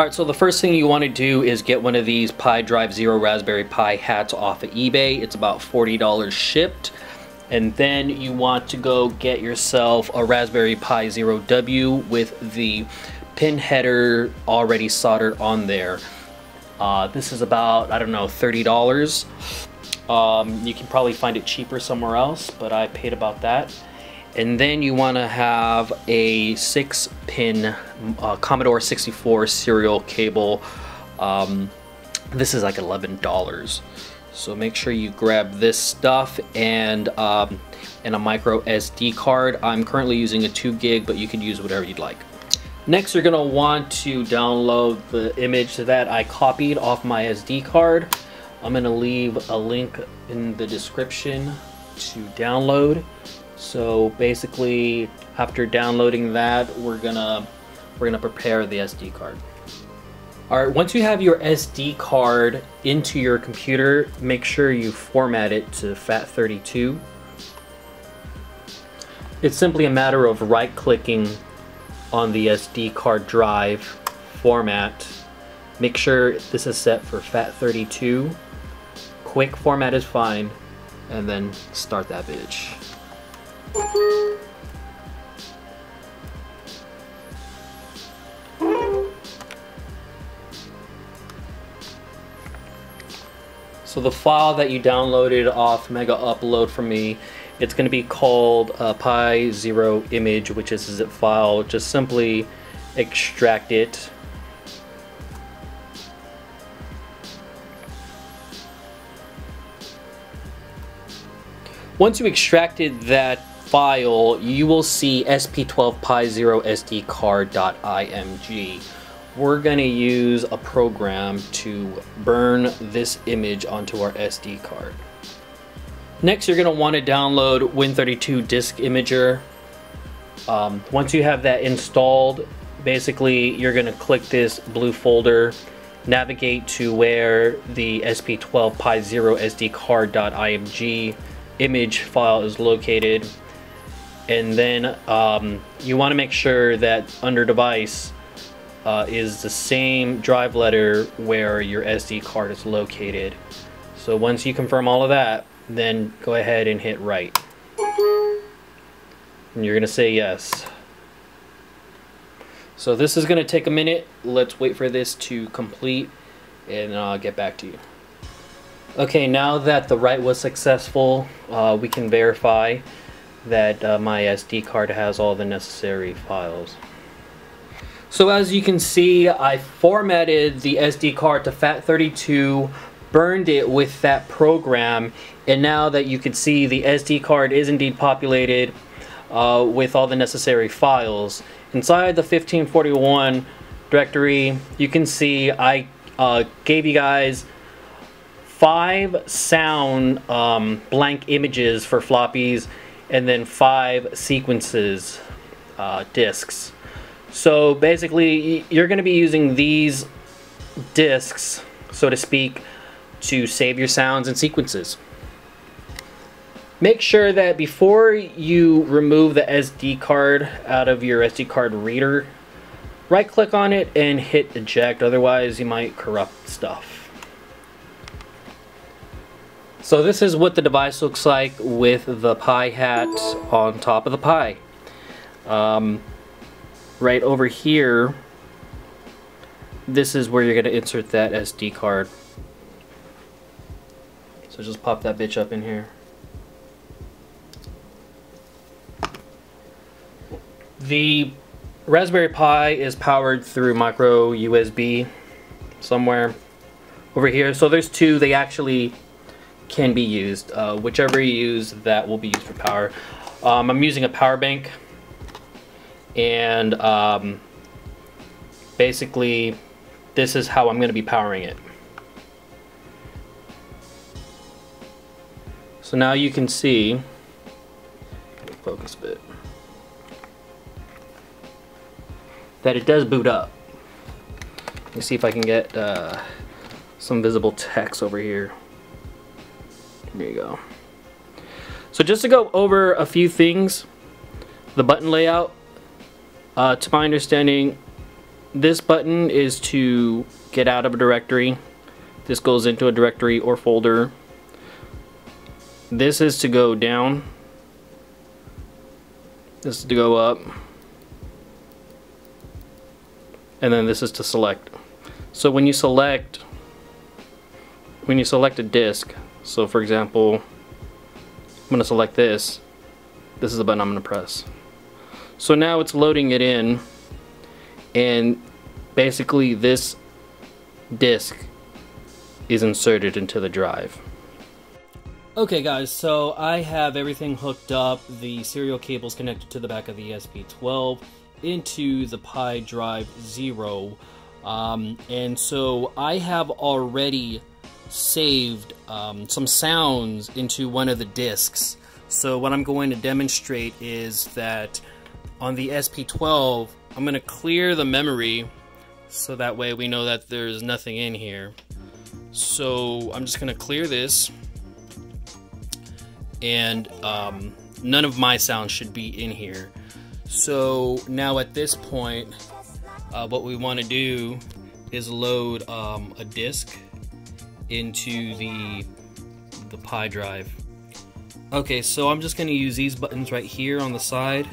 Alright, so the first thing you want to do is get one of these Pi Drive Zero Raspberry Pi hats off of eBay. It's about $40 shipped. And then you want to go get yourself a Raspberry Pi Zero W with the pin header already soldered on there. Uh, this is about, I don't know, $30. Um, you can probably find it cheaper somewhere else, but I paid about that. And then you want to have a six pin uh, Commodore 64 serial cable. Um, this is like $11. So make sure you grab this stuff and, um, and a micro SD card. I'm currently using a 2 gig, but you can use whatever you'd like. Next, you're gonna want to download the image that I copied off my SD card. I'm gonna leave a link in the description to download. So basically, after downloading that, we're gonna we're gonna prepare the SD card. All right, once you have your SD card into your computer, make sure you format it to FAT32. It's simply a matter of right-clicking on the SD card drive format. Make sure this is set for FAT32. Quick format is fine, and then start that bitch. So the file that you downloaded off Mega Upload from me, it's going to be called uh, Pi Zero Image, which is a zip file. Just simply extract it. Once you extracted that file, you will see sp12pi0sdcard.img. We're going to use a program to burn this image onto our SD card. Next, you're going to want to download Win32 Disk Imager. Um, once you have that installed, basically you're going to click this blue folder, navigate to where the sp12 pi 0 sd card.img image file is located and then um, you want to make sure that under device uh, is the same drive letter where your SD card is located. So once you confirm all of that, then go ahead and hit write. And you're going to say yes. So this is going to take a minute. Let's wait for this to complete and I'll get back to you. Okay, now that the write was successful, uh, we can verify that uh, my SD card has all the necessary files. So as you can see, I formatted the SD card to FAT32, burned it with that program, and now that you can see the SD card is indeed populated uh, with all the necessary files. Inside the 1541 directory, you can see I uh, gave you guys five sound um, blank images for floppies and then five sequences uh, discs. So basically, you're going to be using these discs, so to speak, to save your sounds and sequences. Make sure that before you remove the SD card out of your SD card reader, right click on it and hit eject, otherwise you might corrupt stuff. So this is what the device looks like with the Pi hat on top of the Pi. Um, right over here, this is where you're going to insert that SD card. So just pop that bitch up in here. The Raspberry Pi is powered through micro USB somewhere over here. So there's two. They actually can be used. Uh, whichever you use, that will be used for power. Um, I'm using a power bank, and um, basically, this is how I'm going to be powering it. So now you can see, focus a bit, that it does boot up. Let me see if I can get uh, some visible text over here. There you go. So just to go over a few things, the button layout, uh, to my understanding, this button is to get out of a directory. This goes into a directory or folder. This is to go down. This is to go up. And then this is to select. So when you select, when you select a disk, so for example, I'm going to select this, this is the button I'm going to press. So now it's loading it in and basically this disk is inserted into the drive. Okay guys, so I have everything hooked up, the serial cables connected to the back of the SP12 into the Pi Drive Zero. Um, and so I have already saved um, some sounds into one of the disks. So what I'm going to demonstrate is that on the SP12, I'm going to clear the memory so that way we know that there's nothing in here. So I'm just going to clear this and um, none of my sounds should be in here. So now at this point, uh, what we want to do is load um, a disk into the the Pi drive. Okay, so I'm just going to use these buttons right here on the side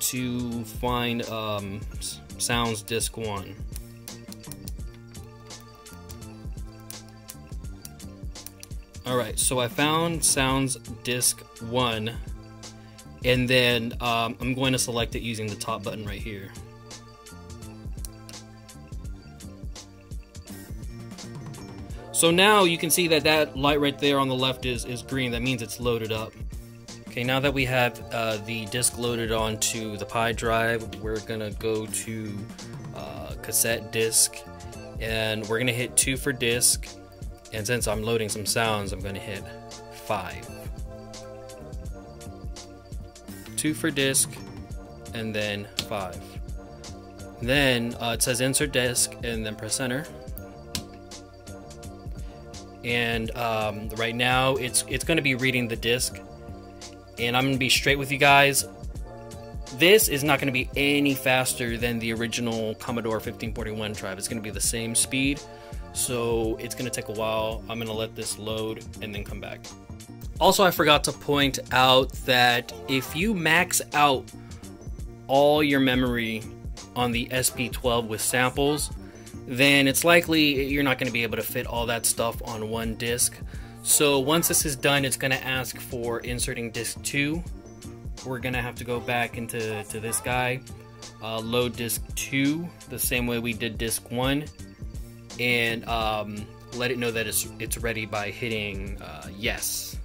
to find um, Sounds Disk 1. Alright, so I found Sounds Disk 1, and then um, I'm going to select it using the top button right here. So now you can see that that light right there on the left is, is green. That means it's loaded up. Okay, now that we have uh, the disk loaded onto the Pi drive, we're gonna go to uh, cassette disk and we're gonna hit two for disk and since I'm loading some sounds, I'm to hit 5. 2 for disk, and then 5. Then uh, it says insert disk, and then press enter. And um, right now, it's it's going to be reading the disk. And I'm going to be straight with you guys. This is not going to be any faster than the original Commodore 1541 drive. It's going to be the same speed so it's gonna take a while. I'm gonna let this load and then come back. Also, I forgot to point out that if you max out all your memory on the SP12 with samples, then it's likely you're not going to be able to fit all that stuff on one disk. So once this is done, it's going to ask for inserting disk 2. We're going to have to go back into to this guy, uh, load disk 2, the same way we did disk 1, and um, let it know that it's, it's ready by hitting uh, yes.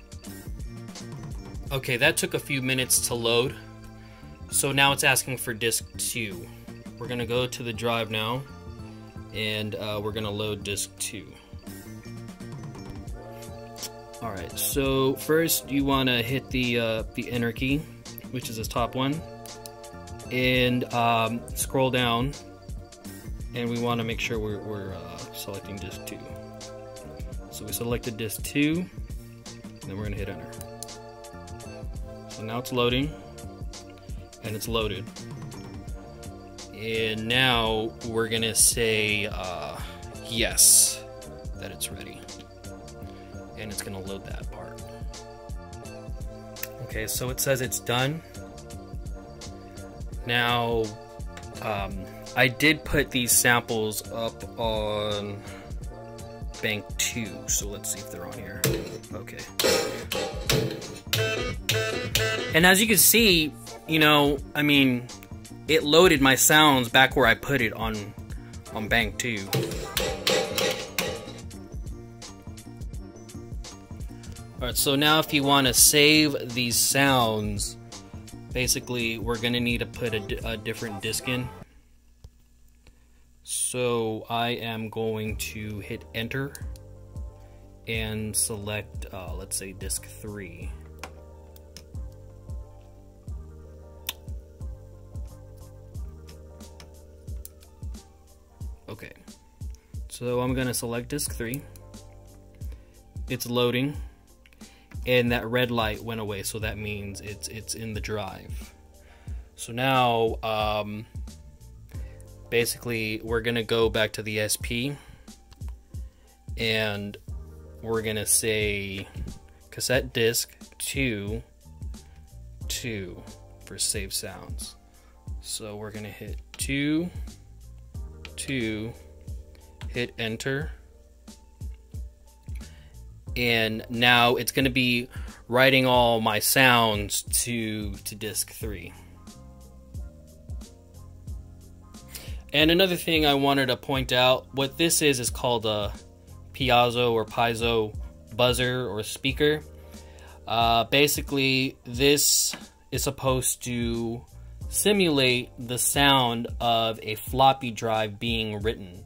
Okay, that took a few minutes to load. So now it's asking for disk 2. We're going to go to the drive now, and uh, we're to load disk 2. Alright, so first you want to hit the, uh, the enter key, which is this top one, and um, scroll down, and we want to make sure we're, we're uh, selecting disk 2. So we selected disk 2, and then we're to hit enter. So now it's loading, and it's loaded. And now we're going to say uh, yes, that it's ready. And it's going to load that part. Okay, so it says it's done. Now, um, I did put these samples up on bank 2, so let's see if they're on here. Okay. And as you can see, you know, I mean, it loaded my sounds back where I put it on on bank 2. Alright, so now if you want to save these sounds, basically we're going to need to put a, a different disk in. So I am going to hit enter and select, uh, let's say disk 3. Okay, so I'm to select disk 3. It's loading and that red light went away so that means it's it's in the drive. So now um, basically we're gonna go back to the SP and we're gonna say cassette disc 2 2 for save sounds so we're gonna hit 2 2 hit enter and now it's gonna be writing all my sounds to to disk 3 and another thing I wanted to point out what this is is called a piezo or piezo buzzer or speaker. Uh, basically, this is supposed to simulate the sound of a floppy drive being written.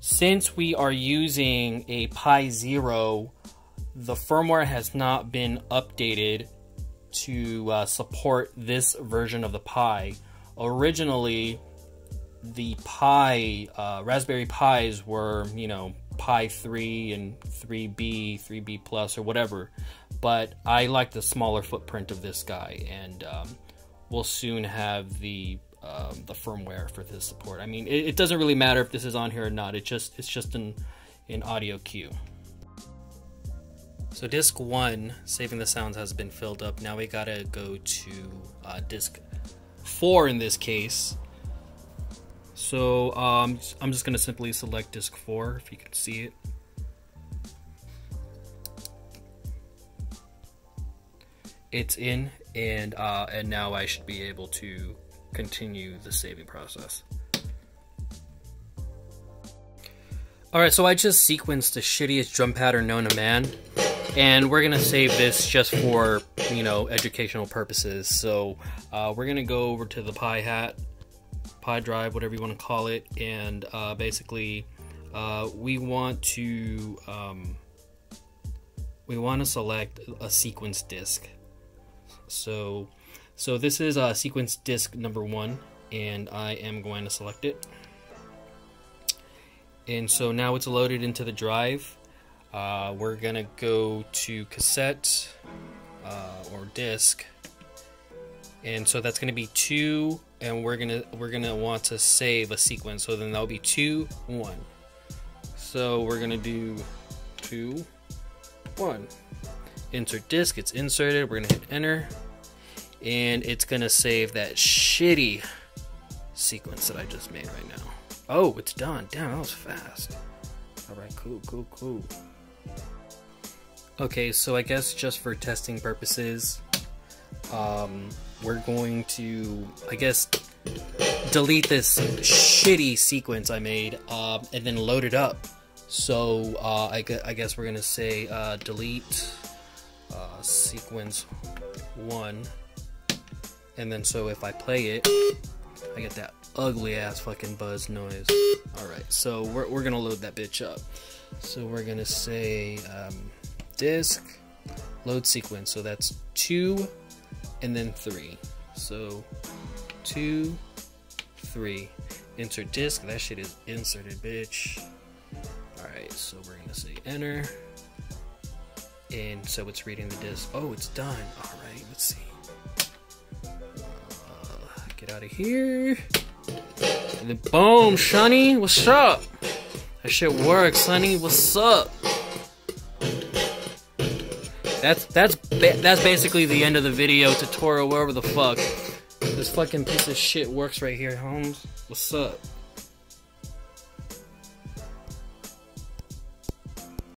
Since we are using a Pi Zero, the firmware has not been updated to uh, support this version of the Pi. Originally, the Pi, uh, Raspberry Pis were, you know, Pi 3 and 3B, 3B Plus, or whatever. But I like the smaller footprint of this guy, and um, we'll soon have the um, the firmware for this support. I mean, it, it, doesn't really matter if this is on here or not. It just it's just an an audio cue. So disk one, saving the sounds, has been filled up. Now we gotta go to uh, disk four in this case so um, I'm just to simply select disk 4 if you can see it. It's in and uh, and now I should be able to continue the saving process. Alright, so I just sequenced the shittiest drum pattern known to man. And we're to save this just for, you know, educational purposes. So uh, we're to go over to the Pi Hat Pi drive, whatever you want to call it, and uh, basically uh, we want to um, we want to select a sequence disk. So so this is a sequence disk number one, and I am going to select it. And so now it's loaded into the drive. Uh, we're gonna go to cassette uh, or disk, and so that's gonna be two and we're gonna we're gonna want to save a sequence so then that'll be two one so we're gonna do two one insert disk it's inserted we're gonna hit enter. And it's gonna save that shitty sequence that I just made right now. Oh it's done. Damn that was fast. All right cool cool cool. Okay so I guess just for testing purposes um, we're going to, I guess, delete this shitty sequence I made uh, and then load it up. So uh, I, I, guess we're gonna say uh, delete uh, sequence one, and then so if I play it, I get that ugly ass fucking buzz noise. All right, so we're we're gonna load that bitch up. So we're gonna say um, disk load sequence. So that's two and then three. So two, three. Insert disk. That shit is inserted, bitch. Alright, so we're gonna say enter. And so it's reading the disk. Oh, it's done. Alright, let's see. Uh, get out of here. Boom, Shunny, what's up? That shit works, Sonny. What's up? That's that's that's basically the end of the video tutorial. Wherever the fuck this fucking piece of shit works right here, Holmes. What's up?